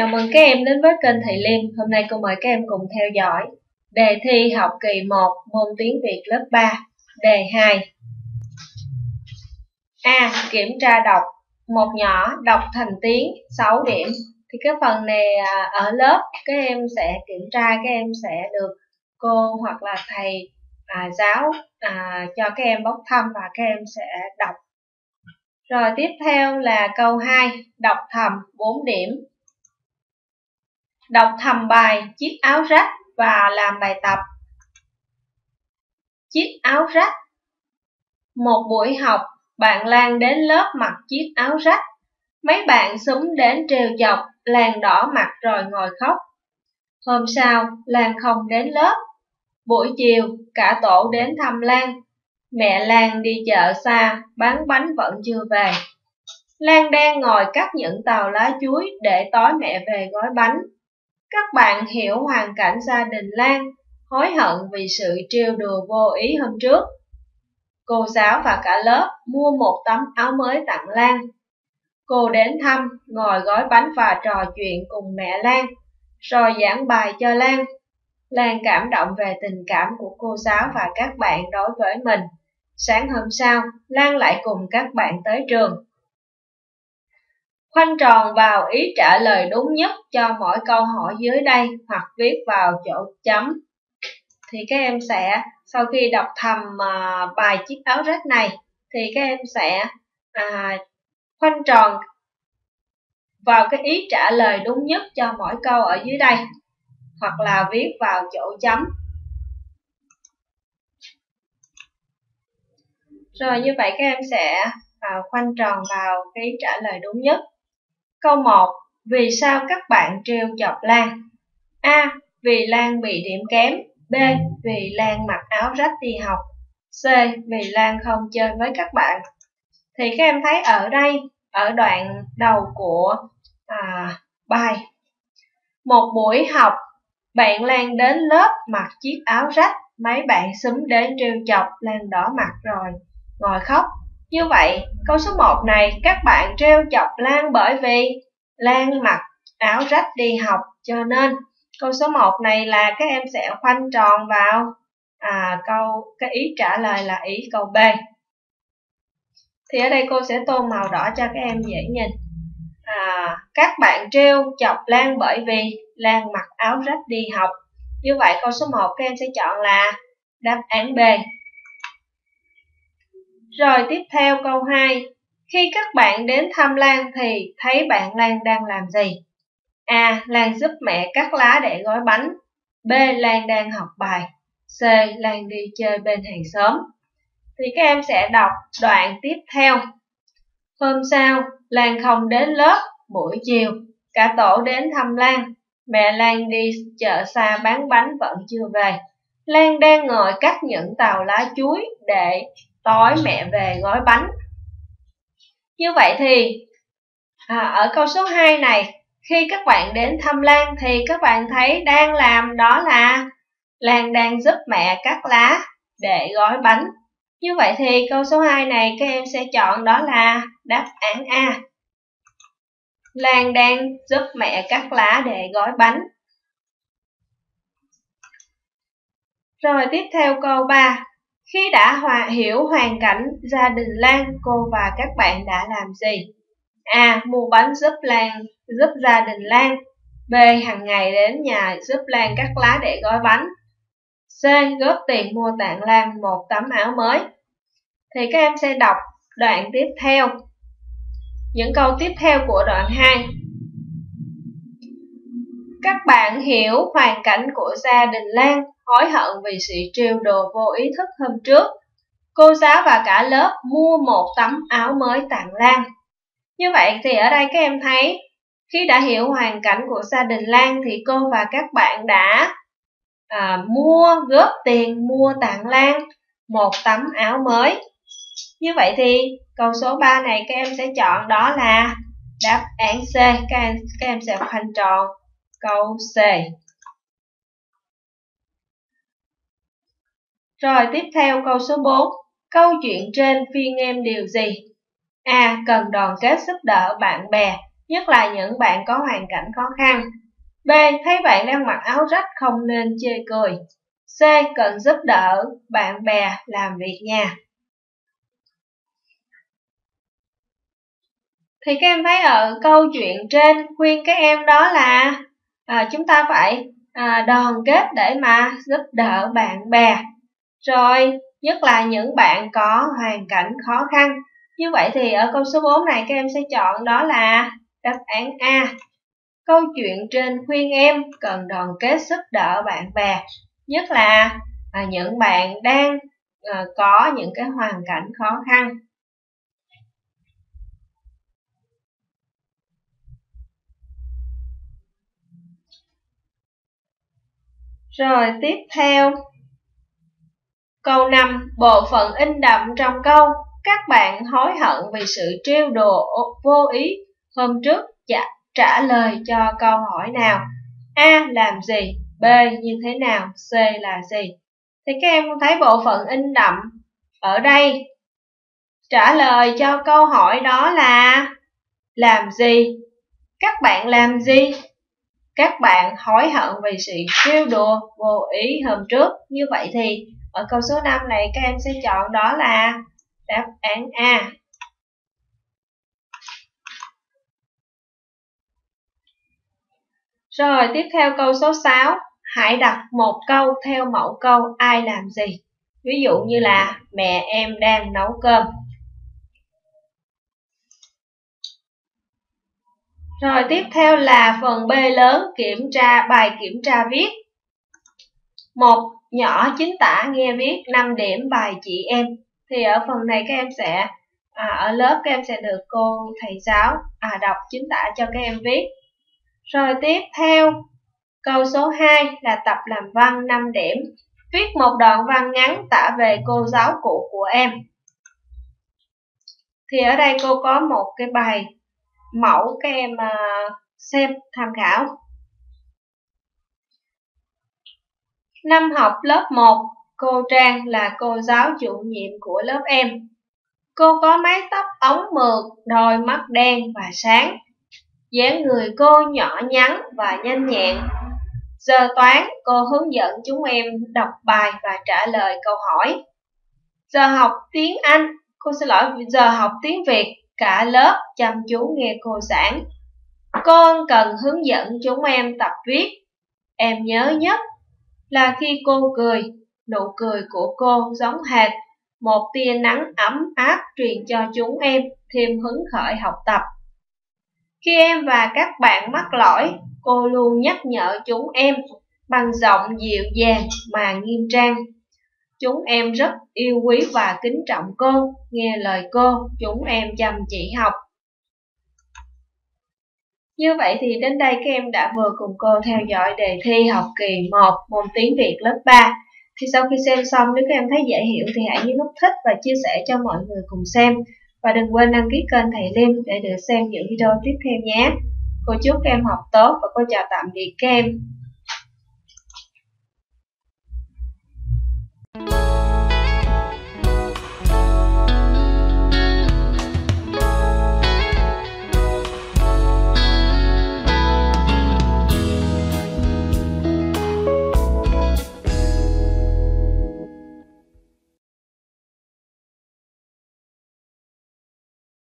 Chào mừng các em đến với kênh Thầy Liêm. Hôm nay cô mời các em cùng theo dõi đề thi học kỳ 1 môn tiếng Việt lớp 3, đề 2. A. Kiểm tra đọc một nhỏ đọc thành tiếng 6 điểm. Thì cái phần này à, ở lớp các em sẽ kiểm tra, các em sẽ được cô hoặc là thầy à, giáo à, cho các em bốc thăm và các em sẽ đọc. Rồi tiếp theo là câu 2, đọc thầm 4 điểm đọc thầm bài chiếc áo rách và làm bài tập. Chiếc áo rách Một buổi học, bạn Lan đến lớp mặc chiếc áo rách. Mấy bạn súng đến trêu chọc, Lan đỏ mặt rồi ngồi khóc. Hôm sau, Lan không đến lớp. Buổi chiều, cả tổ đến thăm Lan. Mẹ Lan đi chợ xa, bán bánh vẫn chưa về. Lan đang ngồi cắt những tàu lá chuối để tối mẹ về gói bánh. Các bạn hiểu hoàn cảnh gia đình Lan, hối hận vì sự trêu đùa vô ý hôm trước. Cô giáo và cả lớp mua một tấm áo mới tặng Lan. Cô đến thăm, ngồi gói bánh và trò chuyện cùng mẹ Lan, rồi giảng bài cho Lan. Lan cảm động về tình cảm của cô giáo và các bạn đối với mình. Sáng hôm sau, Lan lại cùng các bạn tới trường. Khoanh tròn vào ý trả lời đúng nhất cho mỗi câu hỏi dưới đây hoặc viết vào chỗ chấm. Thì các em sẽ, sau khi đọc thầm à, bài chiếc áo rách này, thì các em sẽ à, khoanh tròn vào cái ý trả lời đúng nhất cho mỗi câu ở dưới đây hoặc là viết vào chỗ chấm. Rồi như vậy các em sẽ à, khoanh tròn vào cái trả lời đúng nhất. Câu 1. Vì sao các bạn trêu chọc Lan? A. Vì Lan bị điểm kém. B. Vì Lan mặc áo rách đi học. C. Vì Lan không chơi với các bạn. Thì các em thấy ở đây, ở đoạn đầu của à, bài. Một buổi học, bạn Lan đến lớp mặc chiếc áo rách, mấy bạn xúm đến trêu chọc, Lan đỏ mặt rồi, ngồi khóc. Như vậy, câu số 1 này các bạn treo chọc Lan bởi vì Lan mặc áo rách đi học cho nên câu số 1 này là các em sẽ khoanh tròn vào à, câu cái ý trả lời là ý câu B. Thì ở đây cô sẽ tô màu đỏ cho các em dễ nhìn. À, các bạn treo chọc Lan bởi vì Lan mặc áo rách đi học. Như vậy câu số 1 các em sẽ chọn là đáp án B. Rồi tiếp theo câu 2. Khi các bạn đến thăm Lan thì thấy bạn Lan đang làm gì? A. Lan giúp mẹ cắt lá để gói bánh. B. Lan đang học bài. C. Lan đi chơi bên hàng xóm. Thì các em sẽ đọc đoạn tiếp theo. Hôm sau, Lan không đến lớp, buổi chiều, cả tổ đến thăm Lan. Mẹ Lan đi chợ xa bán bánh vẫn chưa về. Lan đang ngồi cắt những tàu lá chuối để tối mẹ về gói bánh. Như vậy thì à, ở câu số 2 này, khi các bạn đến thăm Lan thì các bạn thấy đang làm đó là Lan đang giúp mẹ cắt lá để gói bánh. Như vậy thì câu số 2 này các em sẽ chọn đó là đáp án A. Lan đang giúp mẹ cắt lá để gói bánh. Rồi tiếp theo câu 3. Khi đã hòa hiểu hoàn cảnh gia đình Lan, cô và các bạn đã làm gì? A. Mua bánh giúp Lan, giúp gia đình Lan. B. hàng ngày đến nhà giúp Lan cắt lá để gói bánh. C. Góp tiền mua tặng Lan một tấm áo mới. Thì các em sẽ đọc đoạn tiếp theo. Những câu tiếp theo của đoạn 2. Các bạn hiểu hoàn cảnh của gia đình Lan hối hận vì sự trêu đồ vô ý thức hôm trước. Cô giáo và cả lớp mua một tấm áo mới tặng Lan. Như vậy thì ở đây các em thấy, khi đã hiểu hoàn cảnh của gia đình Lan thì cô và các bạn đã à, mua, góp tiền mua tặng Lan một tấm áo mới. Như vậy thì câu số 3 này các em sẽ chọn đó là đáp án C. Các em, các em sẽ khoanh tròn câu C. Rồi tiếp theo câu số 4. Câu chuyện trên phiên em điều gì? A. Cần đoàn kết giúp đỡ bạn bè. nhất là những bạn có hoàn cảnh khó khăn. B. Thấy bạn đang mặc áo rách không nên chê cười. C. Cần giúp đỡ bạn bè làm việc nhà. Thì các em thấy ở câu chuyện trên khuyên các em đó là à, chúng ta phải à, đoàn kết để mà giúp đỡ bạn bè. Rồi, nhất là những bạn có hoàn cảnh khó khăn. Như vậy thì ở câu số 4 này các em sẽ chọn đó là đáp án A. Câu chuyện trên khuyên em cần đoàn kết giúp đỡ bạn bè, nhất là à, những bạn đang à, có những cái hoàn cảnh khó khăn. Rồi tiếp theo Câu 5 Bộ phận in đậm trong câu Các bạn hối hận vì sự trêu đùa vô ý hôm trước trả, trả lời cho câu hỏi nào A. Làm gì? B. Như thế nào? C. Là gì? Thì các em thấy bộ phận in đậm ở đây trả lời cho câu hỏi đó là làm gì? Các bạn làm gì? Các bạn hối hận vì sự trêu đùa vô ý hôm trước. Như vậy thì ở câu số 5 này các em sẽ chọn đó là đáp án A. Rồi tiếp theo câu số 6, hãy đặt một câu theo mẫu câu ai làm gì. Ví dụ như là mẹ em đang nấu cơm. Rồi tiếp theo là phần B lớn kiểm tra bài kiểm tra viết. Một nhỏ chính tả nghe viết 5 điểm bài chị em. Thì ở phần này các em sẽ à, ở lớp các em sẽ được cô thầy giáo à, đọc chính tả cho các em viết. Rồi tiếp theo, câu số 2 là tập làm văn 5 điểm. Viết một đoạn văn ngắn tả về cô giáo cũ của em. Thì ở đây cô có một cái bài mẫu các em à, xem tham khảo. Năm học lớp 1, cô Trang là cô giáo chủ nhiệm của lớp em. Cô có mái tóc ống mượt, đôi mắt đen và sáng, dáng người cô nhỏ nhắn và nhanh nhẹn. Giờ toán, cô hướng dẫn chúng em đọc bài và trả lời câu hỏi. Giờ học tiếng Anh, cô xin lỗi, giờ học tiếng Việt, cả lớp chăm chú nghe cô giảng. Con cần hướng dẫn chúng em tập viết. Em nhớ nhất là khi cô cười, nụ cười của cô giống hệt một tia nắng ấm áp truyền cho chúng em thêm hứng khởi học tập. Khi em và các bạn mắc lỗi, cô luôn nhắc nhở chúng em bằng giọng dịu dàng mà nghiêm trang. Chúng em rất yêu quý và kính trọng cô, nghe lời cô, chúng em chăm chỉ học. Như vậy thì đến đây các em đã vừa cùng cô theo dõi đề thi học kỳ 1 môn tiếng Việt lớp 3. Thì sau khi xem xong nếu các em thấy dễ hiểu thì hãy nhấn nút thích và chia sẻ cho mọi người cùng xem. Và đừng quên đăng ký kênh Thầy Liêm để được xem những video tiếp theo nhé. Cô chúc các em học tốt và cô chào tạm biệt các em.